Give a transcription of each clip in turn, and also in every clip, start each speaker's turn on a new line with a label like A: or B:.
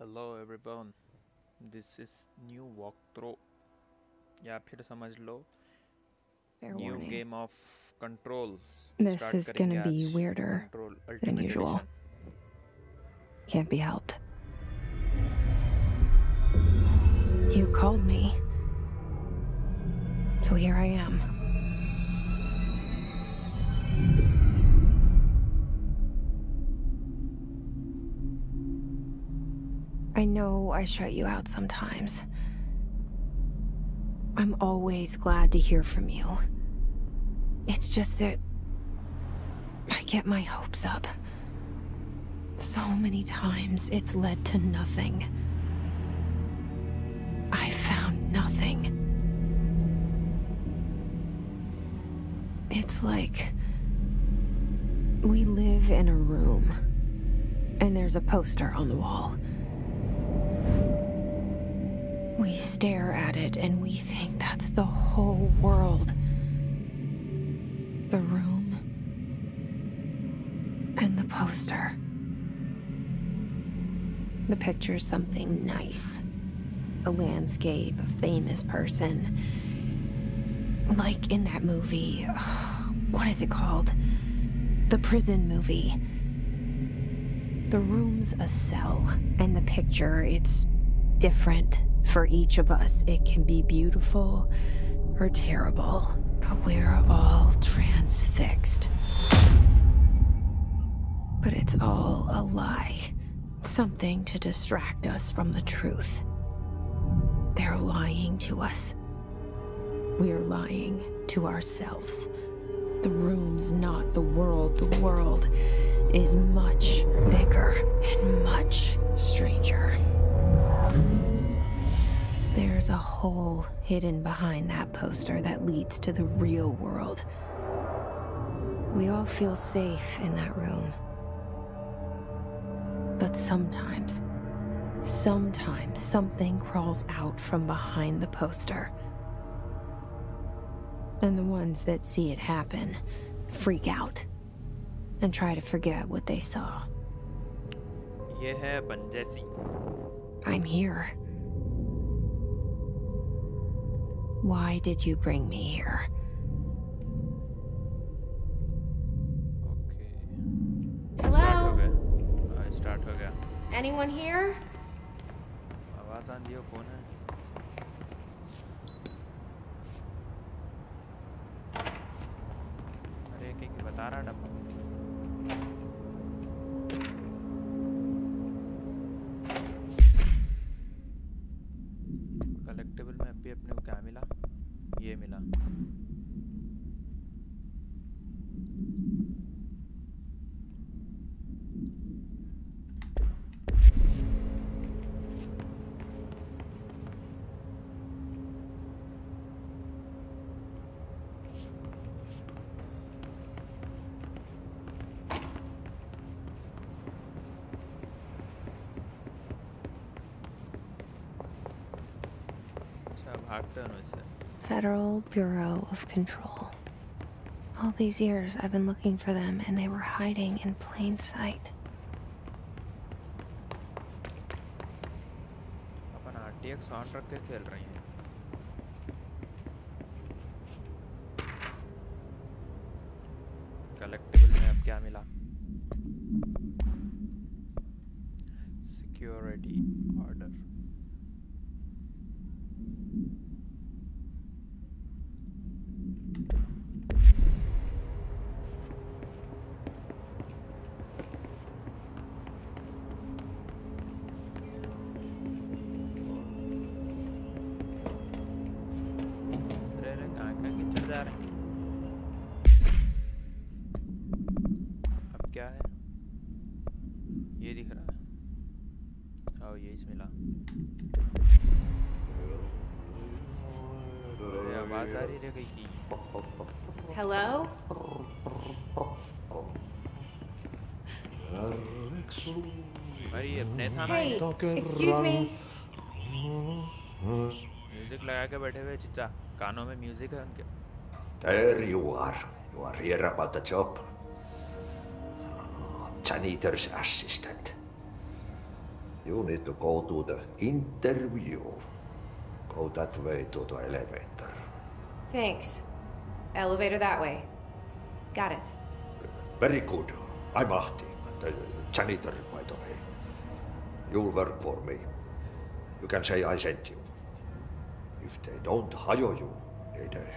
A: Hello everyone this is new walk throw या फिर समझ लो
B: Fair
A: new
B: warning.
A: Game of control
B: This is gonna be weirder than usual. Can't be helped. You called me. So here I am. I know I shut you out sometimes. I'm always glad to hear from you. It's just that I get my hopes up. So many times it's led to nothing. I found nothing. It's like we live in a room, and there's a poster on the wall. We stare at it and we think that's the whole world. The room and the poster. The picture's something nice. A landscape, a famous person. Like in that movie. What is it called? The prison movie. The room's a cell, and the picture, it's different for each of us. It can be beautiful or terrible, but we're all transfixed. But it's all a lie. Something to distract us from the truth. They're lying to us. We're lying to ourselves. The room's not the world. The world is much bigger and much stranger. There's a hole hidden behind that poster that leads to the real world. We all feel safe in that room. But sometimes, sometimes something crawls out from behind the poster. And the ones that see it happen freak out and try to forget what they saw.
A: Yeah, but
B: I'm here. Why did you bring me here?
A: Okay start हो
B: Hello?
A: गया start हो गया
B: Anyone here?
A: आवाज आंधी हो कौन है अरे कहीं बता रहा डब्बा
B: Federal Bureau of Control. All these years I've been looking for them and they were hiding in plain sight.
A: Upon RTX on रख के खेल रही हैं
B: Hey, excuse me.
A: म्यूजिक लगा के बैठे हुए चिच्चा कानों में म्यूजिक है उनके
C: There you are. You are here about the job. Janitor's assistant. You need to go to the interview. Go that way to the elevator.
D: Thanks. Elevator that way. Got it.
C: Very good. I'm Ahti, the janitor, by the way. You'll work for me. You can say I sent you. If they don't hire you, later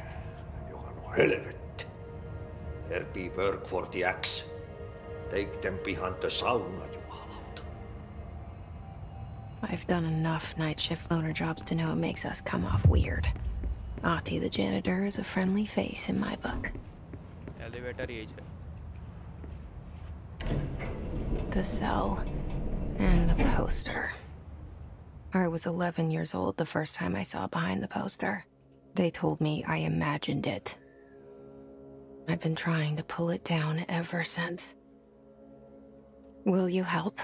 C: you are no hell of it. There be work for the axe. Take them behind the sauna, jumalauta.
B: I've done enough night shift loner jobs to know it makes us come off weird. Ahti the janitor is a friendly face in my book.
A: Elevator age.
B: The cell and the poster. I was 11 years old the first time I saw behind the poster. They told me I imagined it. I've been trying to pull it down ever since. Will you help?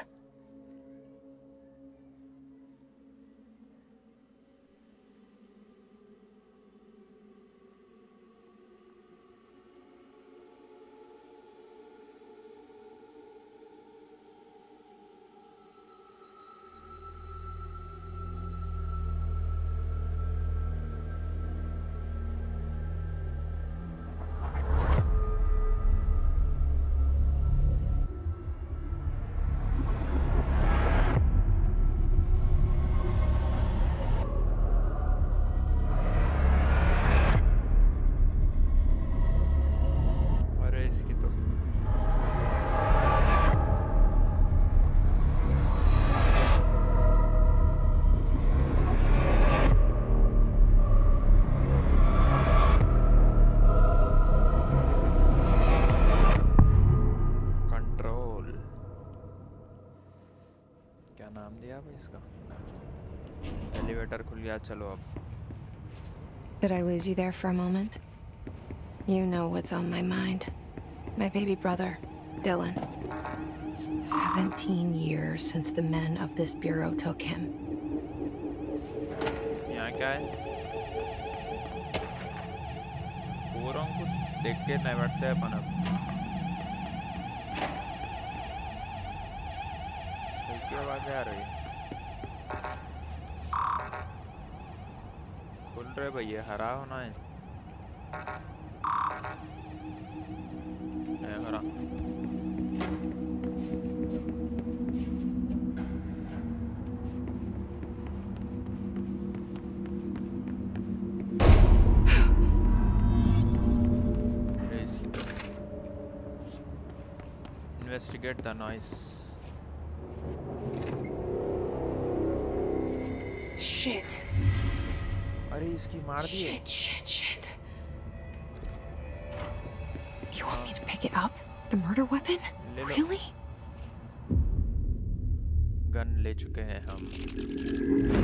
A: Elevator खुल गया चलो अब
B: Did I lose you there for a moment? You know what's on my mind. My baby brother, Dylan. 17 years since the men of this bureau took him.
A: यहाँ क्या है पूरों को देख के नहीं बैठते हैं अपन अब की आवाज आ रही है खुल रहे भैया हरा होना है ए, हरा Investigate the noise.
B: Shit.
A: अरे इसकी मार दिए
B: Shit, shit, shit. You want me to pick it up? The murder weapon?
A: ले लो।
B: Really?
A: गन ले चुके हैं हम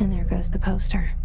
B: And there goes the poster.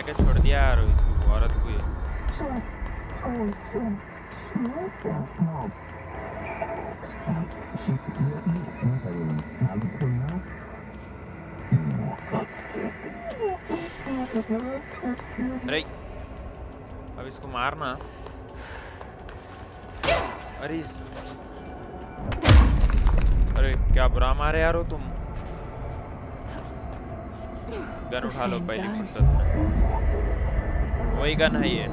A: कहाँ की छोड़ दिया यार इसको औरत को ये। अरे अब इसको मारना। अरे अरे क्या बुरा मारे यार हो तुम। गन उठा लो पहली फुर्सत में। वही गन है ये।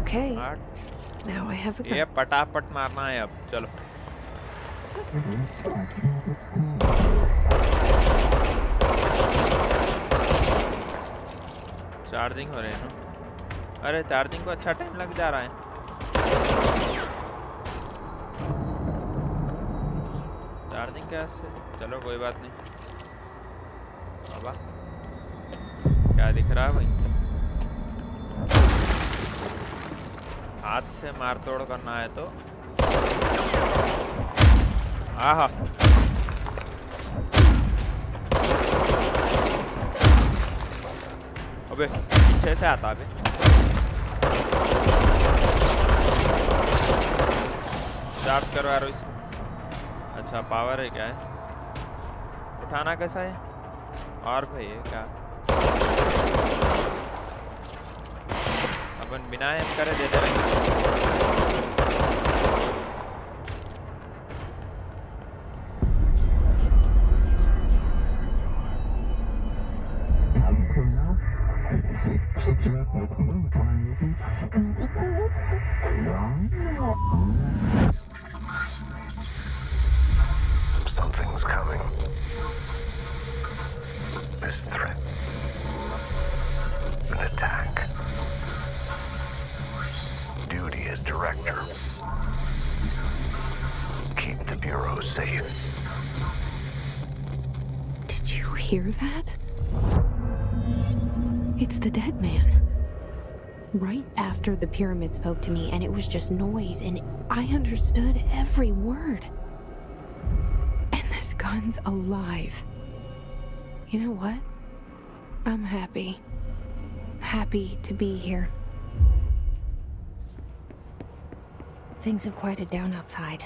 B: Okay, now I have a
A: ये पटापट मारना है अब चलो। चार्जिंग हो रही है ना? अरे चार्जिंग को अच्छा टाइम लग जा रहा है। चार्जिंग कैसे चलो, कोई बात नहीं। बाबा क्या दिख रहा है भाई? हाथ से मार तोड़ करना है तो। आहा। अबे, पीछे से आता अबे चार्ज करो यार अच्छा पावर है क्या? है उठाना कैसा है? और भाई है क्या? अपन बिना एम करे देते रहेंगे।
B: after the pyramid spoke to me, and it was just noise, and I understood every word. And this gun's alive. You know what? I'm happy. Happy to be here. Things have quieted down outside.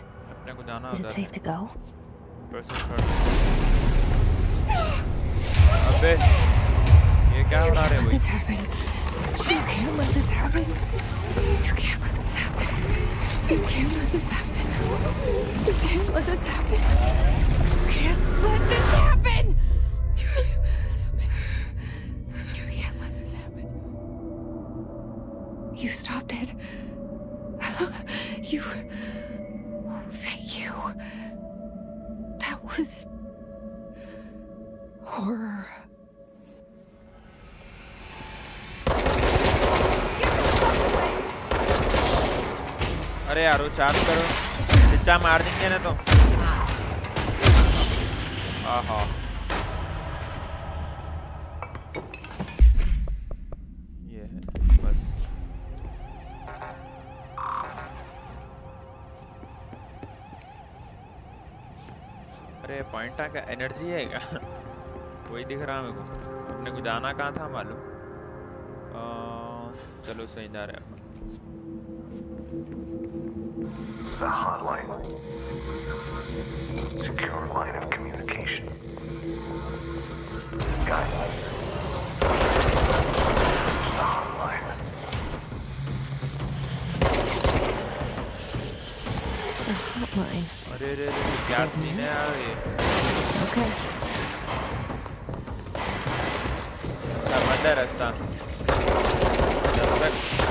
B: Is it safe to go?
A: Person, What
B: is happened? You can't let this happen. You can't let this happen. You can't let this happen. You can't let this happen. You can't let this happen.
A: वो charge करो सिच्चा मार देंगे ना तो आहा अरे point का एनर्जी है क्या वही दिख रहा मेरे को अपने को जाना कहाँ था मालूम चलो सही जा रहे हैं
E: The hotline. Secure line of communication. Guidance. The hotline.
B: The hotline.
A: What it is, you got me now.
B: Okay.
A: La madera está. Perfect.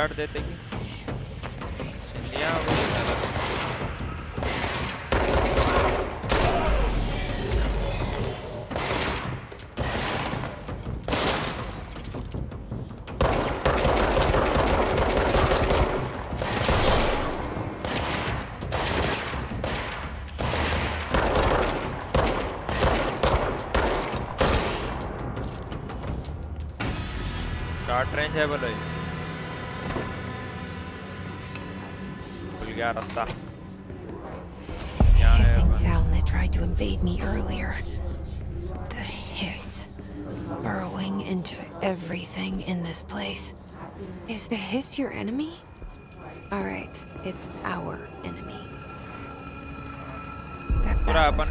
A: Side देते कि? सिंधिया रेंज है बोलो ये। jäädä.
B: Hissing sound that tried to invade me earlier. The hiss. Burrowing into everything in this place. Is the hiss your enemy? Alright, it's our enemy. That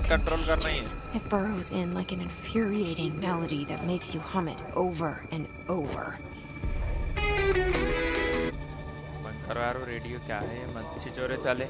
B: contagious. It burrows in like an infuriating melody that makes you hum it over and over.
A: बंद करो यार radio क्या है? मत छिचोरे चले।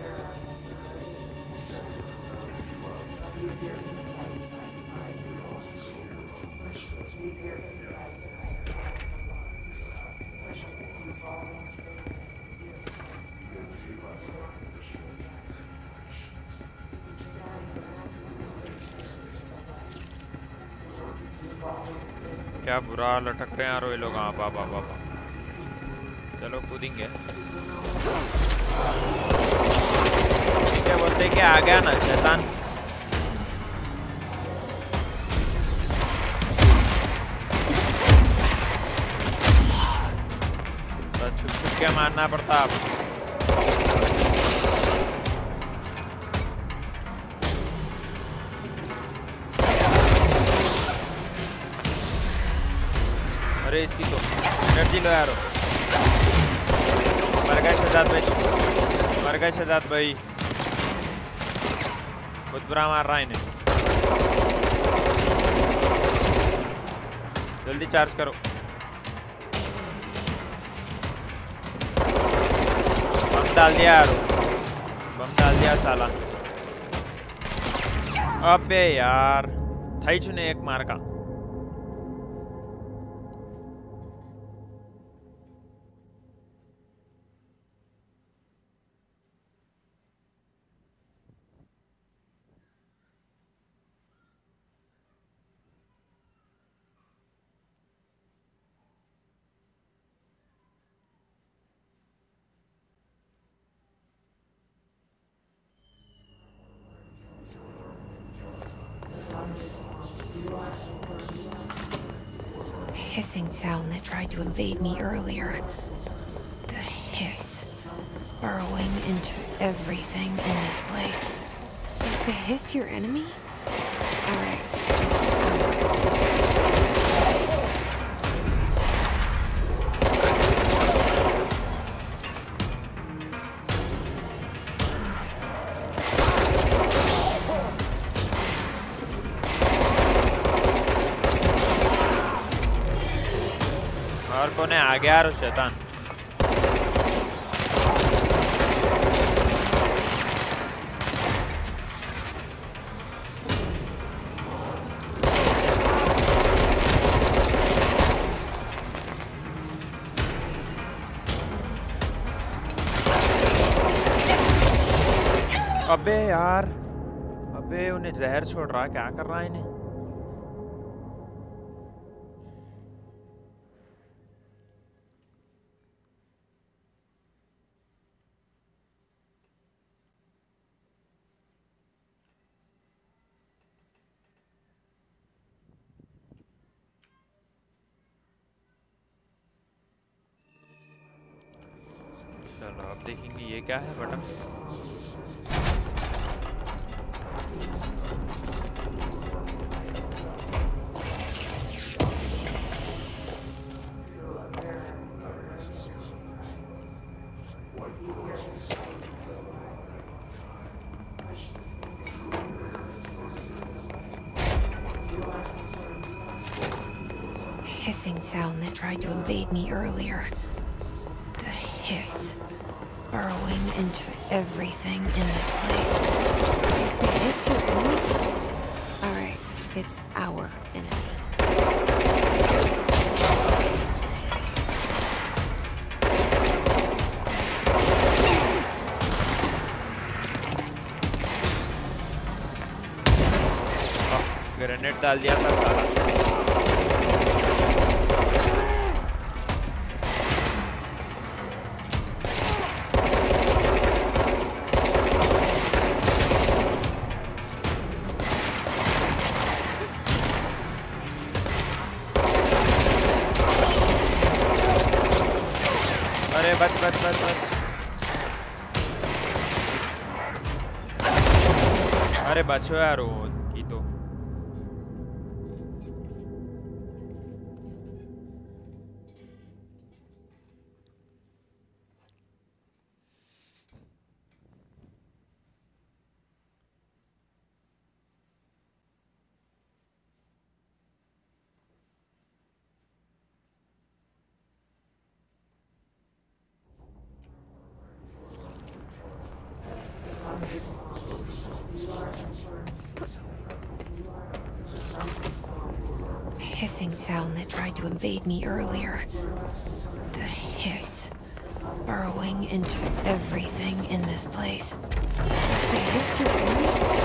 A: क्या बुरा लटक रहे हैं यार ये लोग? हाँ बाबा बाबा। चलो, कूदेंगे। क्या बोलते कि आ गया ना, शैतान? तो छुप छुप के मारना पड़ता। अब अरे, इसकी तो एनर्जी लो यारो। शहजाद भाई मर गए शहजाद भाई बहुत बुरा मार रहा है इन्हें जल्दी चार्ज करो बम डाल दिया यार बम डाल दिया साला अबे यार था ही चुने एक मार का
B: that tried to invade me earlier. The hiss. Burrowing into everything in this place.
D: Is the hiss your enemy?
B: Alright.
A: आ गया यार शैतान। अबे यार, अबे उन्हें जहर छोड़ रहा क्या कर रहा है इन्हें?
B: everything in this place.
D: Is the hiss your enemy? Alright, it's our enemy.
A: Oh, graneta al día अरे बचो
B: invade me earlier. The hiss. Burrowing into everything in this place.
D: The hiss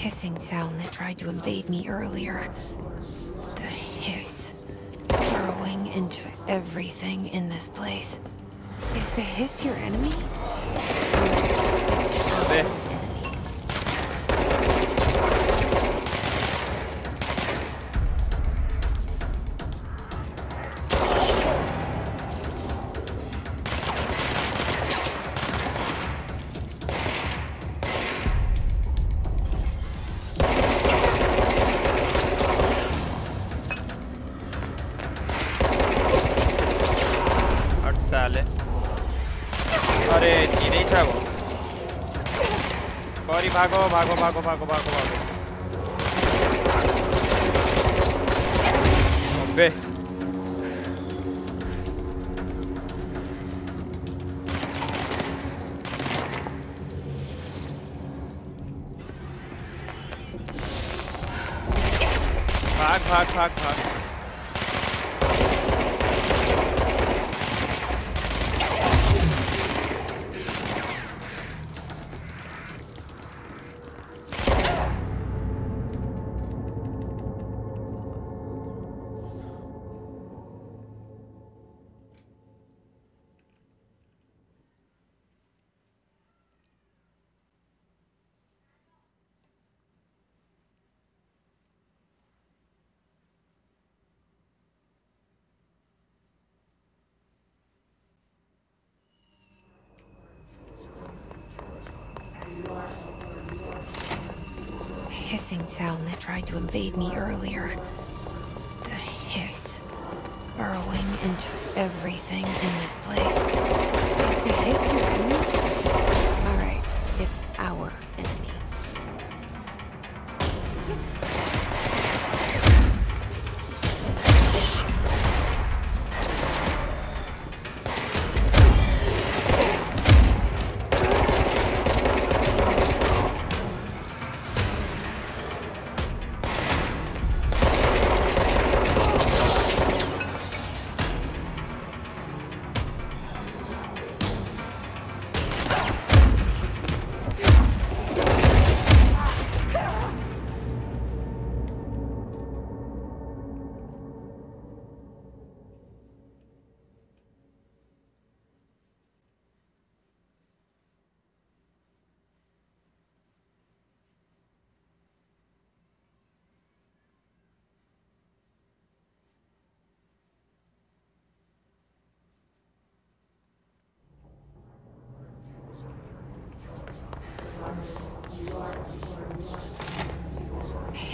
B: hissing sound that tried to invade me earlier. The hiss. Burrowing into everything in this place.
D: Is the hiss your enemy?
A: 快快快快快
B: 快。Hissing sound that tried to invade me earlier. The hiss. Burrowing into everything in this place.
D: Is the hiss your enemy? Alright, it's our enemy.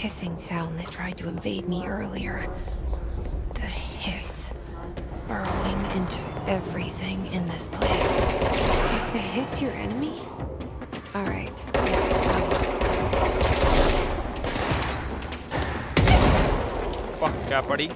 B: hissing sound that tried to invade me earlier. The hiss. Burrowing into everything in this place.
D: Is the hiss your enemy? Alright, let's
A: go. Fuck yeah,
B: buddy.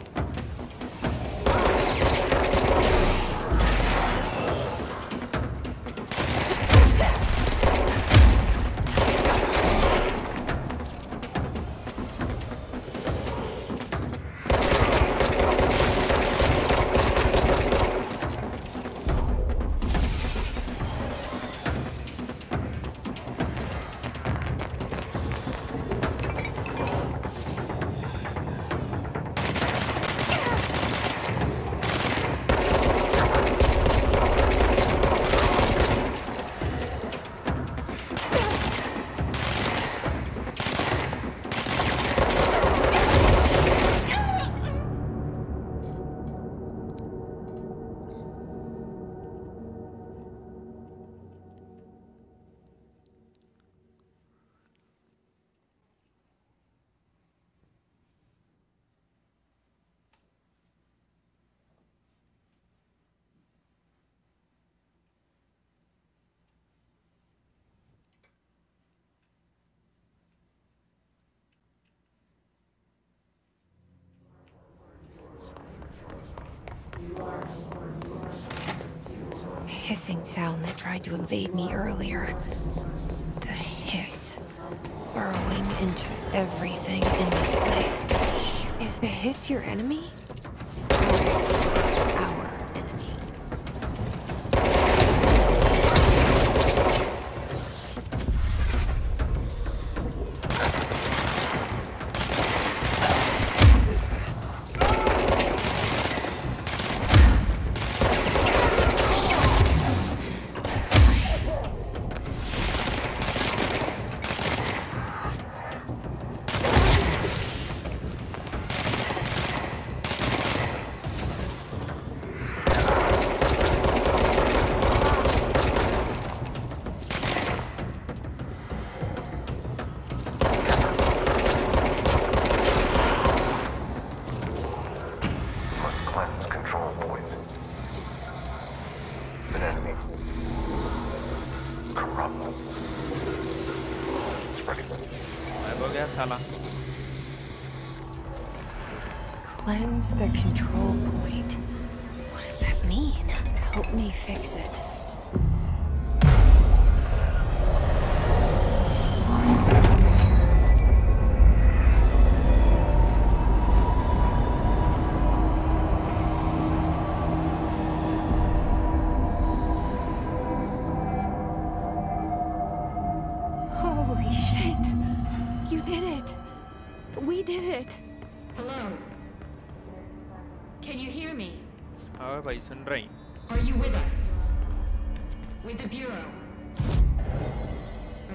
B: Hissing sound that tried to invade me earlier. The hiss. Burrowing into everything in this place. Is the hiss your enemy?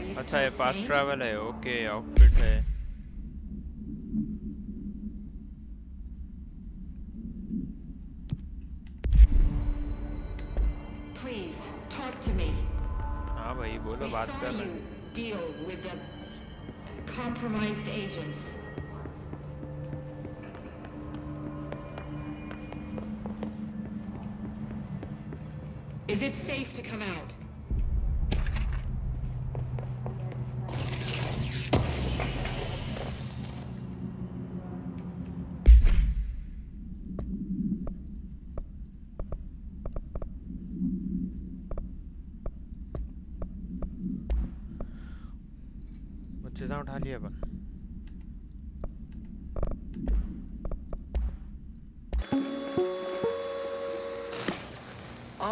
B: you
A: अच्छा ये
F: still
A: fast
F: sane?
A: Travel है okay outfit है
F: Please, talk to me.
A: हाँ भाई बोलो
F: We
A: बात
F: saw
A: कर रहे
F: you
A: हैं
F: Is it safe to come out?
A: वो चीज़ें उठा लिया अपन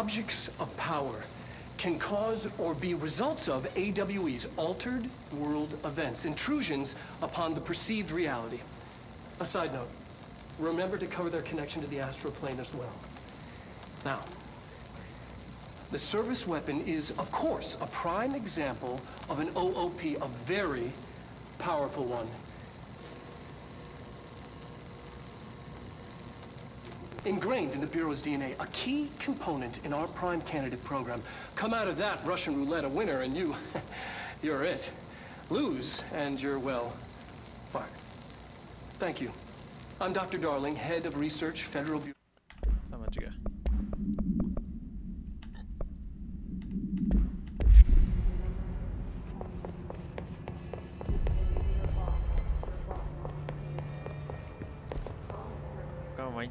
G: Objects of power can cause or be results of AWE's altered world events, intrusions upon the perceived reality. A side note, remember to cover their connection to the astral plane as well. Now, the service weapon is, of course, a prime example of an OOP, a very powerful one. Ingrained in the Bureau's DNA, a key component in our prime candidate program. Come out of that Russian roulette a winner, and you, you're it. Lose, and you're, well, fired. Thank you. I'm Dr. Darling, head of research, Federal Bureau.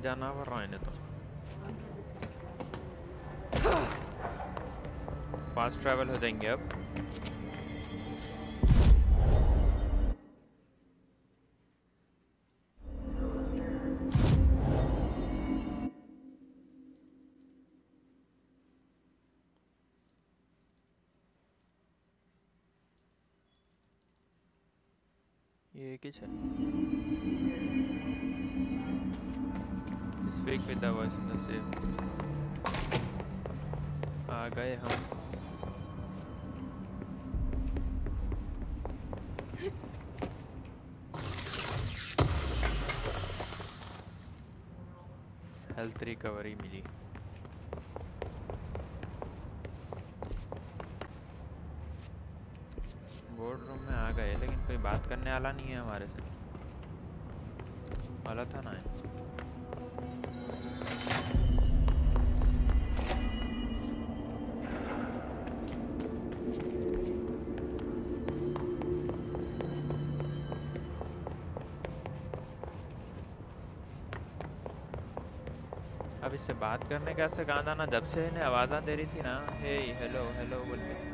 A: canavar रहने तो fast travel हो जाएँगे अब ये एक है With the voice in आ गए हम। हेल्थ रिकवरी मिली। बोर्ड रूम में आ गए, लेकिन कोई बात करने वाला नहीं है हमारे से वाला था ना अब इससे बात करने का ऐसे गाना ना जब से इन्हें आवाज़ा दे रही थी ना हे हेलो हेलो बोल के।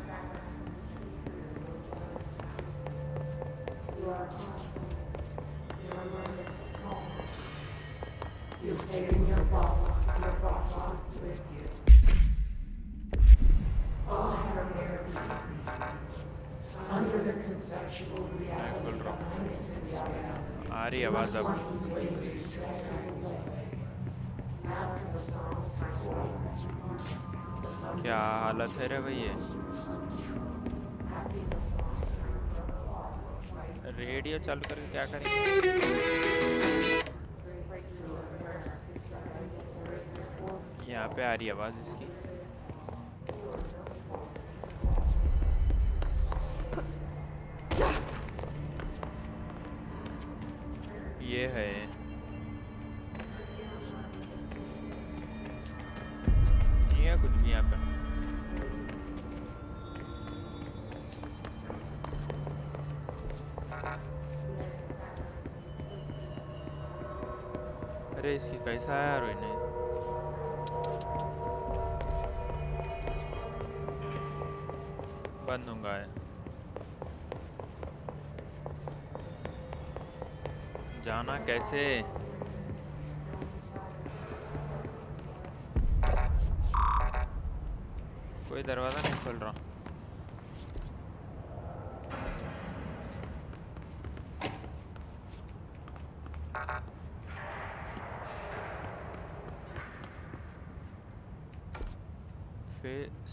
A: रेडियो चालू करके क्या करेंगे यहाँ पे आ रही आवाज़ इसकी। होगा है जाना कैसे कोई दरवाज़ा नहीं खोल रहा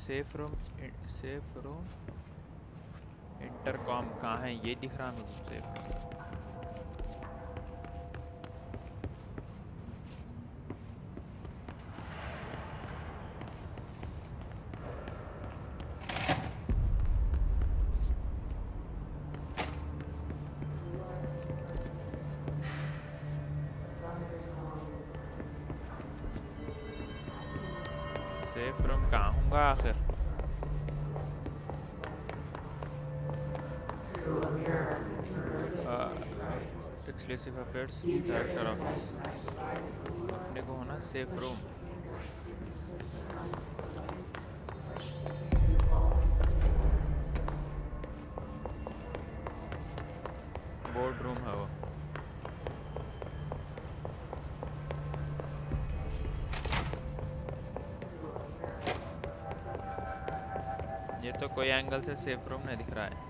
A: safe room safe room intercom कहाँ है? ये दिख रहा मुझे सेफ़ डायरेक्टर ऑफ़िस अपने को होना सेफ़ रूम बोर्ड रूम है वो. ये तो कोई एंगल से सेफ़ रूम नहीं दिख रहा है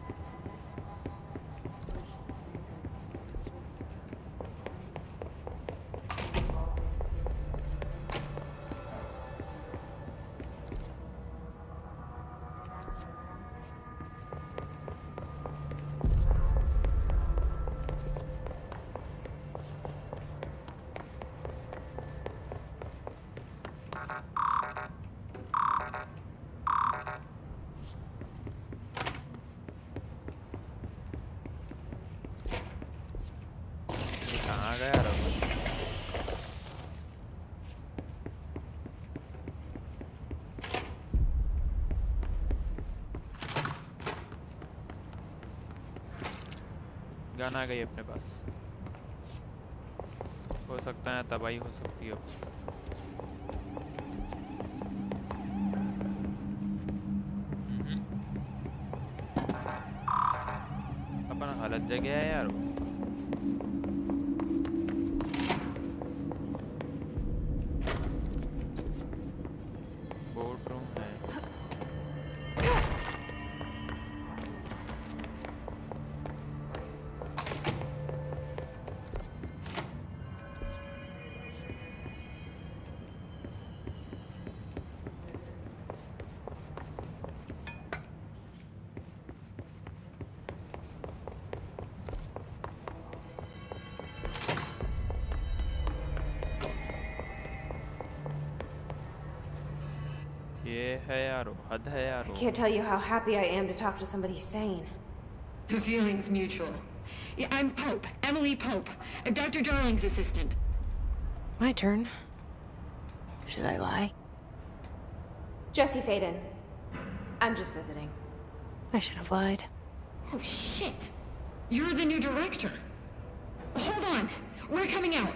A: ये कहाँ गया रघु गाना आ गई अपने पास। हो सकता है तबाही हो सकती है। अपना हम्म। हालत जगह है I
B: can't tell you how happy I am to talk to somebody sane.
F: The feeling's mutual. Yeah, I'm Pope, Emily Pope, Dr. Darling's assistant.
B: My turn. Should I lie? Jesse Faden. I'm just visiting. I should have lied.
F: Oh, shit! You're the new director. Hold on! We're coming out!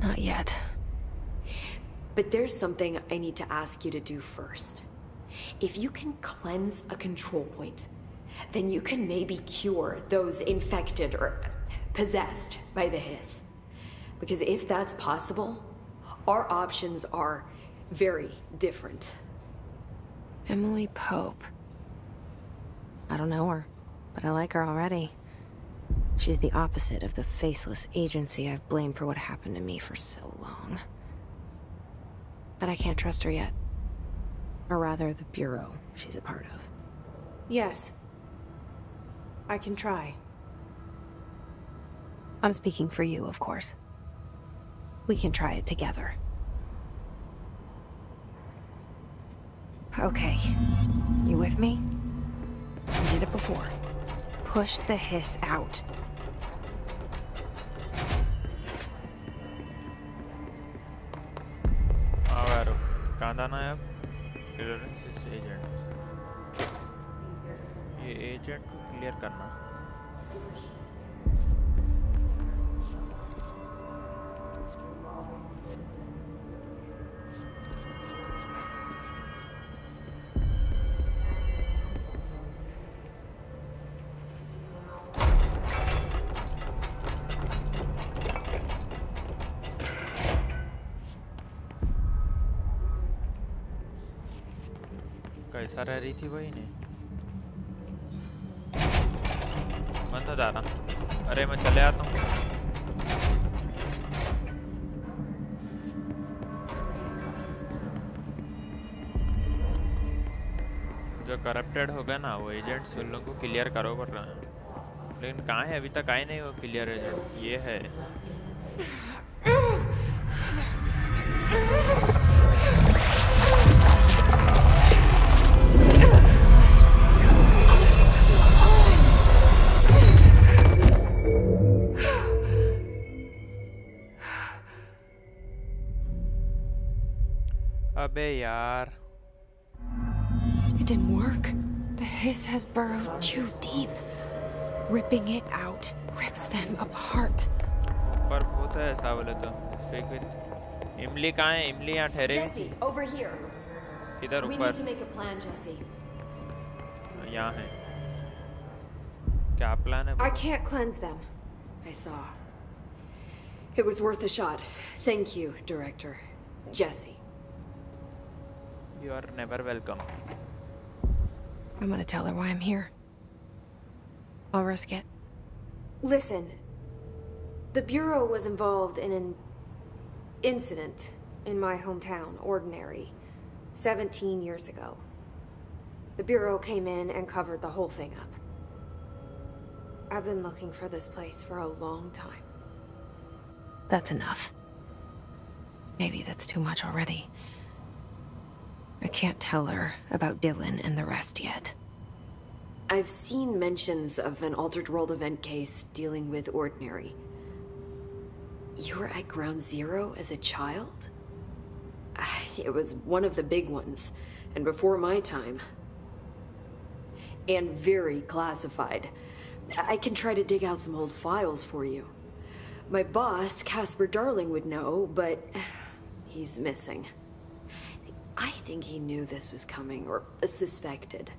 B: Not yet.
H: But there's something I need to ask you to do first. If you can cleanse a control point, then you can maybe cure those infected or possessed by the hiss. Because if that's possible, our options are very different.
B: Emily Pope. I don't know her, but I like her already. She's the opposite of the faceless agency I've blamed for what happened to me for so long. But I can't trust her yet. Or rather, the Bureau she's a part of. Yes. I can try. I'm speaking for you, of course. We can try it together. Okay. You with me? We did it before. Push the hiss out.
A: जाना है अब clearance agent ये agent को clear करना। थी वही नहीं। मैं तो जा रहा अरे, मैं चले आता हूँ। जो करप्टेड हो गए ना, वो एजेंट्स उन लोगों को क्लियर करो कर रहे हैं लेकिन कहाँ है? अभी तक आए नहीं वो क्लियर एजेंट ये है। अबे यार
B: It didn't work. The hiss has burrowed too deep. Ripping it out rips them apart.
A: पर होता है ऐसा बोले तो स्पीक विद इमली कहाँ है इमली यहाँ ठहरेगी
H: Jesse, over here.
A: इधर
H: We need to
A: ऊपर
H: make a plan, Jesse.
A: यहाँ है क्या प्लान है
B: I can't cleanse them.
H: I saw. It was worth a shot. Thank you, Director. Jesse.
A: You are never welcome.
B: I'm gonna tell her why I'm here. I'll risk it. Listen. The Bureau was involved in an incident in my hometown, Ordinary, 17 years ago. The Bureau came in and covered the whole thing up. I've been looking for this place for a long time. That's enough. Maybe that's too much already. I can't tell her about Dylan and the rest yet.
H: I've seen mentions of an Altered World event case dealing with Ordinary. You were at Ground Zero as a child? It was one of the big ones, and before my time. And very classified. I can try to dig out some old files for you. My boss, Casper Darling, would know, but he's missing. I think he knew this was coming, or suspected.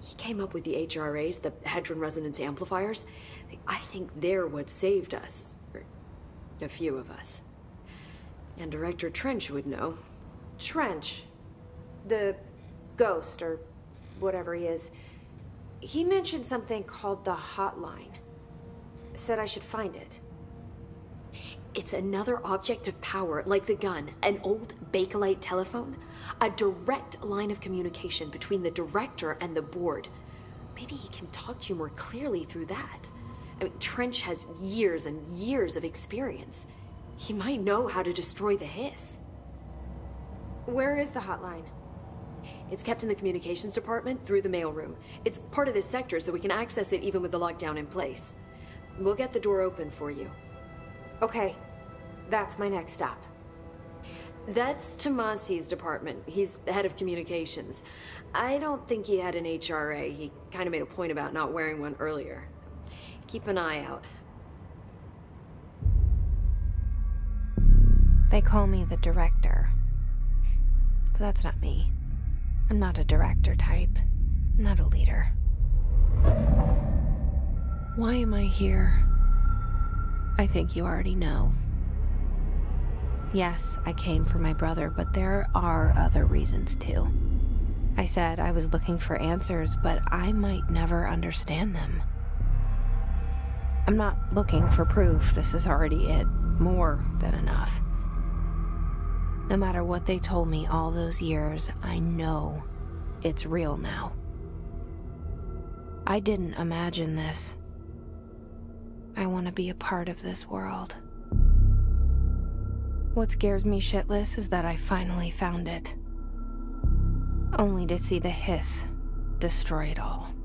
H: He came up with the HRAs, the Hadron Resonance Amplifiers. I think they're what saved us. Or a few of us. And Director Trench would know.
B: Trench. The ghost, or whatever he is. He mentioned something called the Hotline. Said I should find it.
H: It's another object of power, like the gun, an old Bakelite telephone. A direct line of communication between the director and the board. Maybe he can talk to you more clearly through that. I mean, Trench has years and years of experience. He might know how to destroy the hiss.
B: Where is the hotline?
H: It's kept in the communications department through the mailroom. It's part of this sector, so we can access it even with the lockdown in place. We'll get the door open for you.
B: Okay, that's my next stop.
H: That's Tomasi's department. He's head of communications. I don't think he had an HRA. He kind of made a point about not wearing one earlier. Keep an eye out.
B: They call me the director. But that's not me. I'm not a director type. I'm not a leader. Why am I here? I think you already know. Yes, I came for my brother, but there are other reasons too. I said I was looking for answers, but I might never understand them. I'm not looking for proof. This is already it. More than enough. No matter what they told me all those years, I know it's real now. I didn't imagine this. I want to be a part of this world. What scares me shitless is that I finally found it. Only to see the hiss destroy it all.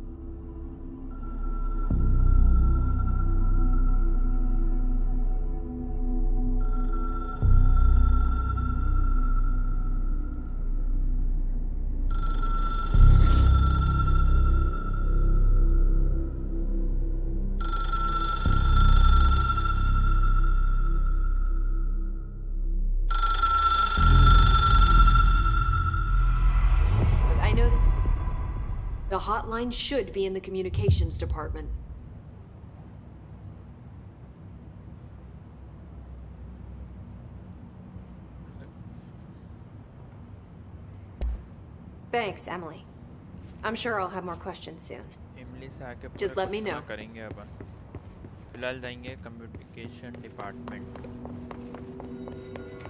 H: hotline should be in the communications department.
B: Thanks, Emily. I'm sure I'll have more questions soon.
H: Just let me know.
A: करेंगे अपन फिलहाल जाएंगे communication department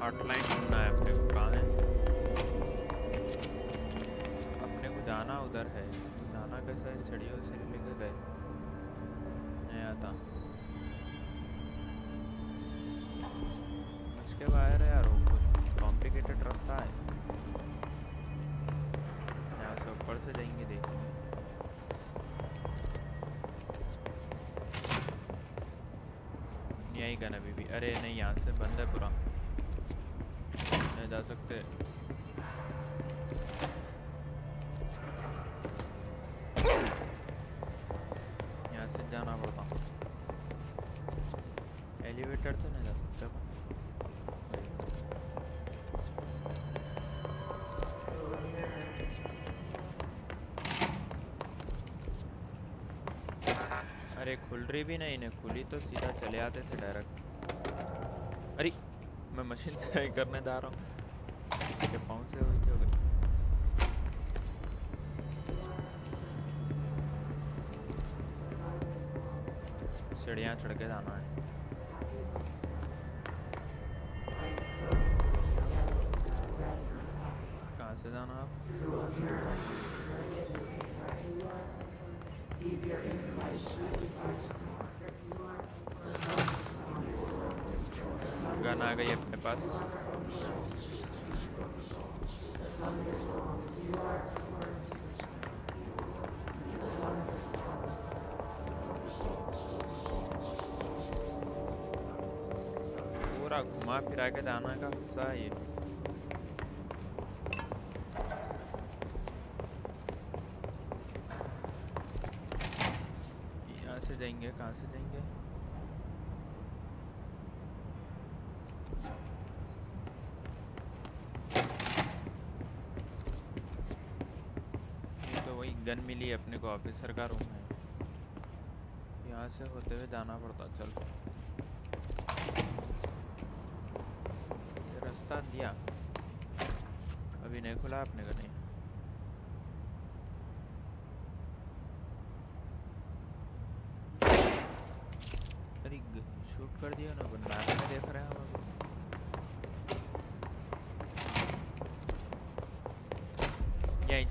A: hotline ढूंढना है अपने को कहाँ है अपने को जाना उधर है कैसा इस सीढ़ियों से लेकर गए। नहीं आता उसके बाहर है यार, वो कुछ कॉम्प्लिकेटेड रास्ता है। यहाँ से ऊपर से जाएँगे देखेंगे यही गन अभी भी। अरे नहीं, यहाँ से बंद है पूरा नहीं जा सकते। तो सीधा चले आते थे डायरेक्ट अरे, मैं मशीन करने जा रहा हूँ। पाँव से हो सीढ़ियाँ चढ़ के जाना है। कहाँ से जाना आप? गन आ गई अपने पास। पूरा घुमा फिरा के जाना का गुस्सा है ये। यहाँ से जाएँगे, कहाँ से जाएँगे? तो वही गन मिली अपने को ऑफिसर का रूम है। यहाँ से होते हुए जाना पड़ता, चल। रास्ता दिया। अभी नहीं खुला अपने को नहीं शूट कर दिया ना, बंदा। देख रहे हैं हम अभी यहीं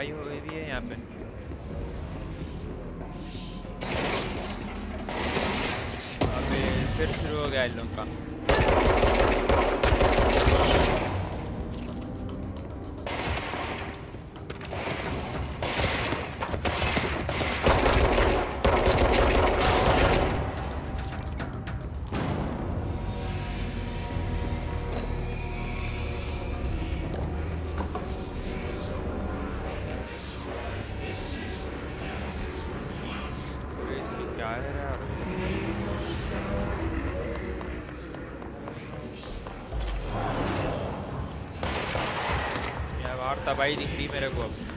A: दवाई हो गई है यहाँ पे। अबे फिर शुरू हो गया इन लोग का। और दिख रही मेरे को अब।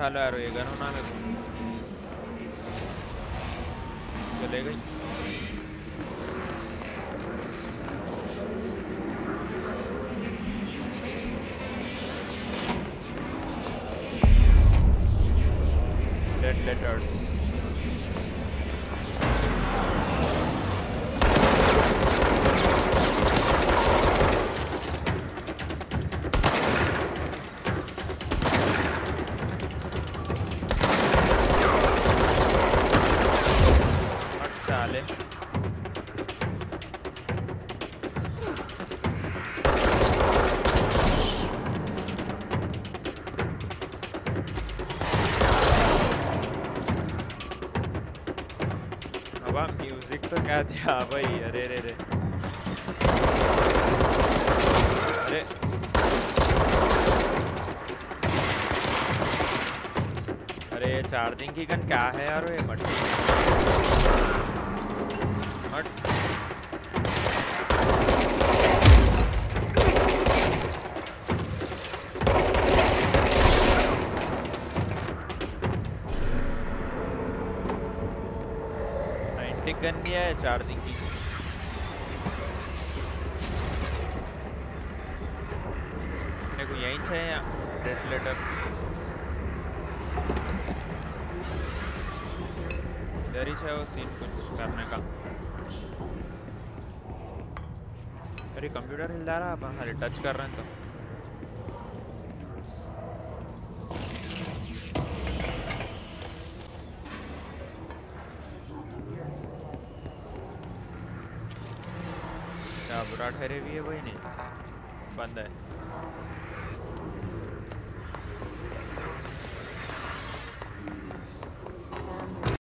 A: उठा लो यार ये गन। क्या था भाई, अरे रे रे अरे। अरे, चार्जिंग की गन क्या है यार, ये मट मेरी कंप्यूटर हिल रहा है अरे टच कर रहे हैं तो बुरा ठहरे भी है वही नहीं बंद है